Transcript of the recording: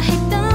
hate them.